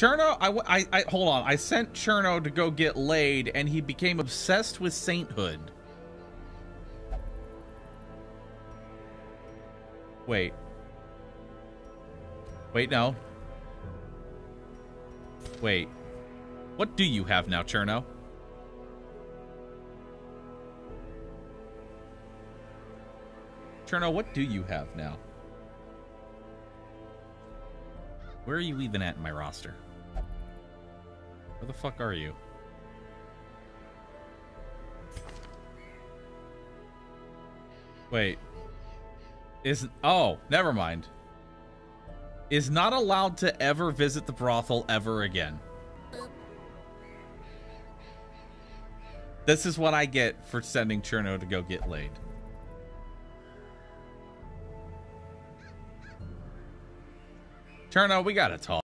Cirno, I, I, I, hold on. I sent Cirno to go get laid, and he became obsessed with sainthood. Wait. Wait, no. Wait. What do you have now, Cirno? Cirno, what do you have now? Where are you even at in my roster? Where the fuck are you? Wait. Is oh, never mind. Is not allowed to ever visit the brothel ever again. This is what I get for sending Cirno to go get laid. Cirno, we gotta talk.